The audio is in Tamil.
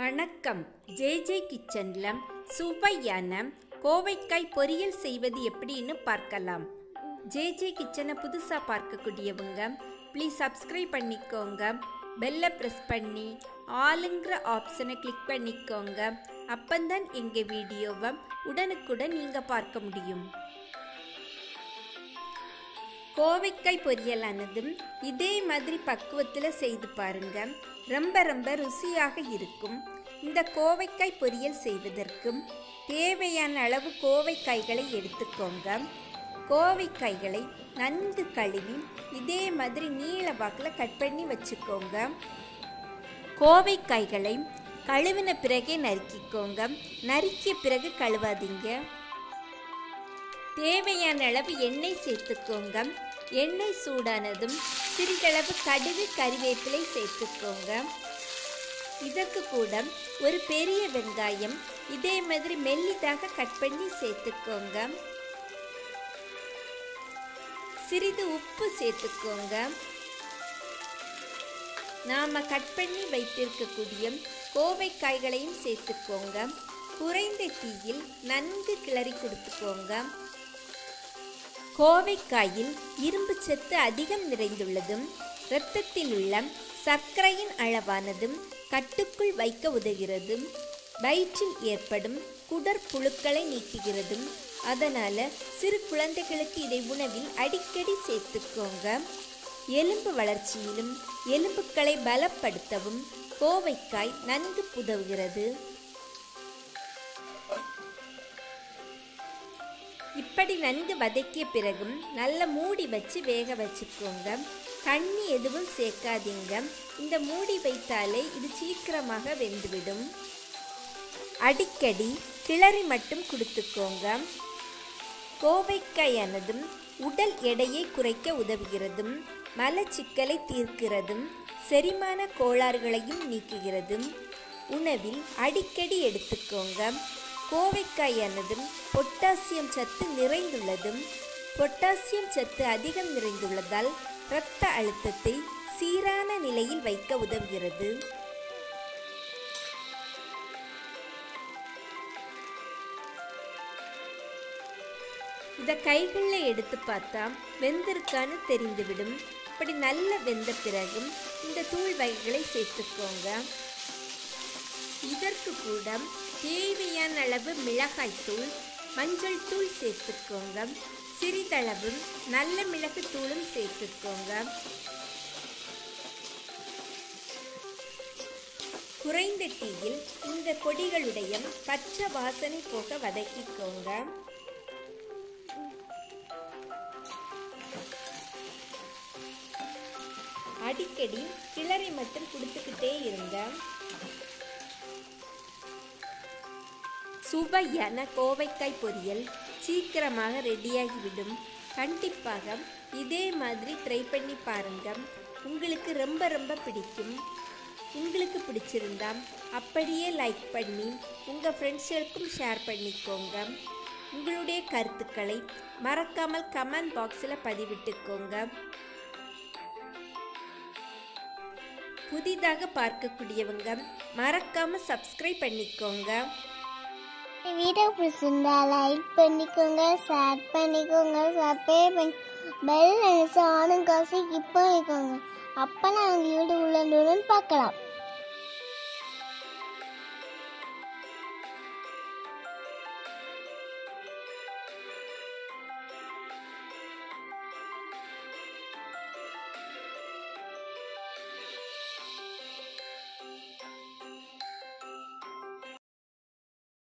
வணக்கம். ஜே ஜே கிச்சனில் சுவையான கோவைக்காய் பொரியல் செய்வது எப்படின்னு பார்க்கலாம். ஜே ஜே கிச்சனை புதுசாக பார்க்கக்கூடியவங்க ப்ளீஸ் சப்ஸ்கிரைப் பண்ணிக்கோங்க. பெல்லை ப்ரெஸ் பண்ணி ஆளுங்கிற ஆப்ஷனை கிளிக் பண்ணிக்கோங்க. அப்பந்தான் எங்கள் வீடியோவை உடனுக்குடன் நீங்கள் பார்க்க முடியும். கோவைக்காய் பொரியலானதும் இதே மாதிரி பக்குவத்தில் செய்து பாருங்க. ரொம்ப ரொம்ப ருசியாக இருக்கும். இந்த கோவைக்காய் பொரியல் செய்வதற்கும் தேவையான அளவு கோவைக்காய்களை எடுத்துக்கோங்க. கோவைக்காய்களை நன்கு கழுவி இதே மாதிரி நீள வாக்கில் கட் பண்ணி வச்சுக்கோங்க. கோவைக்காய்களை கழுவின பிறகே நறுக்கிக்கோங்க. நறுக்கிய பிறகு கழுவாதீங்க. தேவையான அளவு எண்ணெய் சேர்த்துக்கோங்க. எண்ணெய் சூடானதும் சிறிதளவு கடுகு கறிவேப்பிலை சேர்த்துக்கோங்க. இதற்கு கூட ஒரு பெரிய வெங்காயம் இதே மாதிரி மெல்லிதாக கட் பண்ணி சேர்த்துக்கோங்க. சிறிது உப்பு சேர்த்துக்கோங்க. நாம கட் பண்ணி வைத்திருக்கக்கூடிய கோவைக்காய்களையும் சேர்த்துக்கோங்க. குறைந்த தீயில் நன்கு கிளறி கொடுத்துக்கோங்க. கோவைக்காயில் இரும்பு சத்து அதிகம் நிறைந்துள்ளதும் இரத்தத்தில் உள்ள சர்க்கரையின் அளவானதும் கட்டுக்குள் வைக்க உதவுகிறதும் வயிற்றில் ஏற்படும் குடற்புழுக்களை நீக்குகிறதும் அதனால் சிறு குழந்தைகளுக்கு இதை உணவில் அடிக்கடி சேர்த்துக்கோங்க. எலும்பு வளர்ச்சியிலும் எலும்புகளை பலப்படுத்தவும் கோவைக்காய் நன்கு புதவுகிறது. இப்படி நன்கு வதக்கிய பிறகும் நல்ல மூடி வச்சு வேக வச்சுக்கோங்க. தண்ணி எதுவும் சேர்க்காதீங்க. இந்த மூடி வைத்தாலே இது சீக்கிரமாக வெந்துவிடும். அடிக்கடி கிளறி மட்டும் கொடுத்துக்கோங்க. கோவைக்காயானதும் உடல் எடையை குறைக்க உதவுகிறதும் மலச்சிக்கலை தீர்க்கிறதும் செரிமான கோளாறுகளையும் நீக்குகிறதும் உணவில் அடிக்கடி எடுத்துக்கோங்க. கோவைக்காயானதும் பொட்டாசியம் சத்து நிறைந்துள்ளதும் பொட்டாசியம் சத்து அதிகம் நிறைந்துள்ளதால் இரத்த அழுத்தத்தை சீரான நிலையில் வைக்க உதவுகிறது. இதை கைகளில் எடுத்து பார்த்தா வெந்திருக்கான்னு தெரிந்துவிடும். இப்படி நல்ல வெந்த பிறகும் இந்த தூள் வகைகளை சேர்த்துக்கோங்க. இதற்கு கூட தேவையான அளவு மிளகாய்த்தூள் மஞ்சள் தூள் சேர்த்துக்கோங்க. சிறிதளவும் நல்ல மிளகு தூளும் சேர்த்துக்கோங்க. குறைந்த தீயில் இந்த பொடிகளுடைய பச்சை வாசனை போக வதக்கிக்கோங்க. அடிக்கடி கிளறி மட்டும் கொடுத்து சுவையான கோவைக்காய் பொரியல் சீக்கிரமாக ரெடியாகிவிடும். கண்டிப்பாக இதே மாதிரி ட்ரை பண்ணி பாருங்கள் உங்களுக்கு ரொம்ப ரொம்ப பிடிக்கும். உங்களுக்கு பிடிச்சிருந்தா அப்படியே லைக் பண்ணி உங்கள் ஃப்ரெண்ட்ஸுக்கும் ஷேர் பண்ணிக்கோங்க. உங்களுடைய கருத்துக்களை மறக்காமல் கமெண்ட் பாக்ஸில் பதிவிட்டுக்கோங்க. புதிதாக பார்க்கக்கூடியவங்க மறக்காமல் சப்ஸ்கிரைப் பண்ணிக்கோங்க. வீடியோ பிடிச்சிருந்தா லைக் பண்ணிக்கோங்க ஷேர் பண்ணிக்கோங்க சப்ஸ்கிரைப் பண்ணி பெல் நினைச்சு ஆனும் காசு இப்போ வைக்கோங்க அப்போ நாங்கள் வீடு உள்ளதுடன் பார்க்கலாம்.